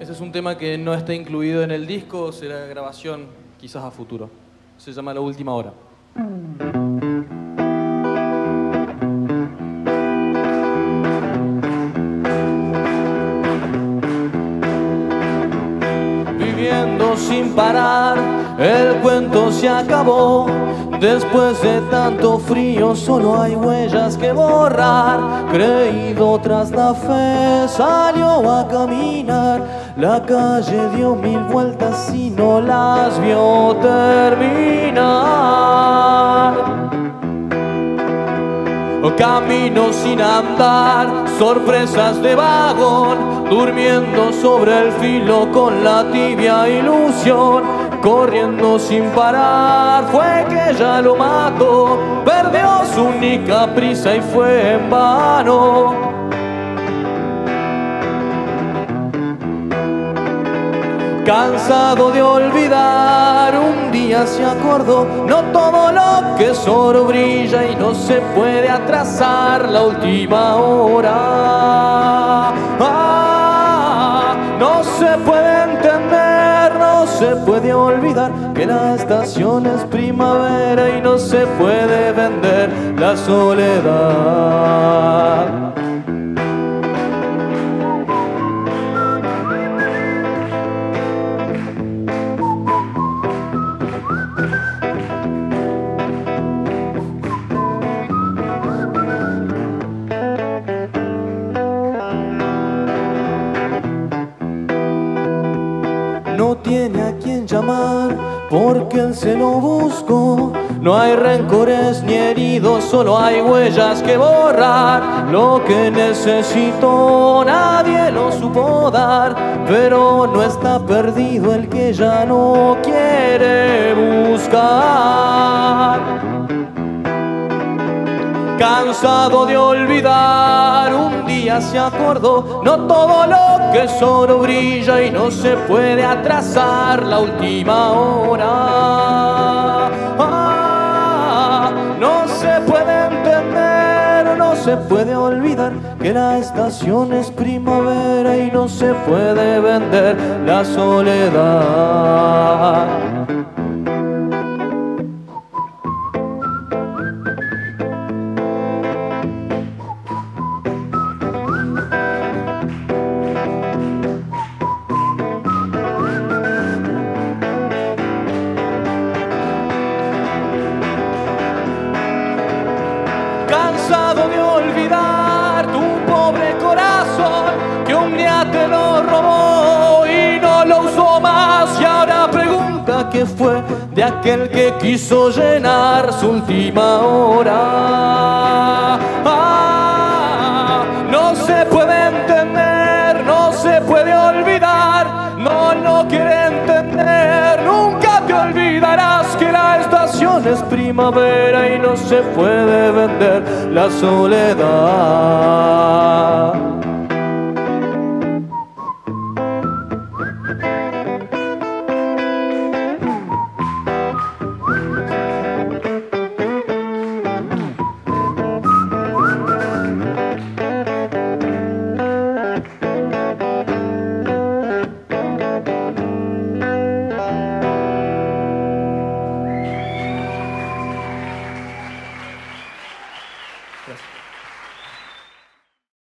Ese es un tema que no está incluido en el disco, será grabación quizás a futuro. Se llama La Última Hora. Viviendo sin parar, el cuento se acabó. Después de tanto frío solo hay huellas que borrar. Creído tras la fe, salió a caminar. La calle dio mil vueltas y no las vio terminar. Camino sin andar, sorpresas de vagón, durmiendo sobre el filo con la tibia ilusión, corriendo sin parar, fue que ya lo mató, perdió su única prisa y fue en vano. Cansado de olvidar, un día se acordó, no todo lo que es oro brilla y no se puede atrasar la última hora. Ah, no se puede entender, no se puede olvidar que la estación es primavera y no se puede vender la soledad. No tiene a quien llamar porque él se lo buscó. No hay rencores ni heridos, solo hay huellas que borrar. Lo que necesito nadie lo supo dar, pero no está perdido el que ya no quiere buscar. Cansado de olvidar, se acordó, no todo lo que es oro brilla y no se puede atrasar la última hora. Ah, no se puede entender, no se puede olvidar que la estación es primavera y no se puede vender la soledad. Fue de aquel que quiso llenar su última hora. Ah, no se puede entender, no se puede olvidar, no lo quiere entender, nunca te olvidarás que la estación es primavera y no se puede vender la soledad.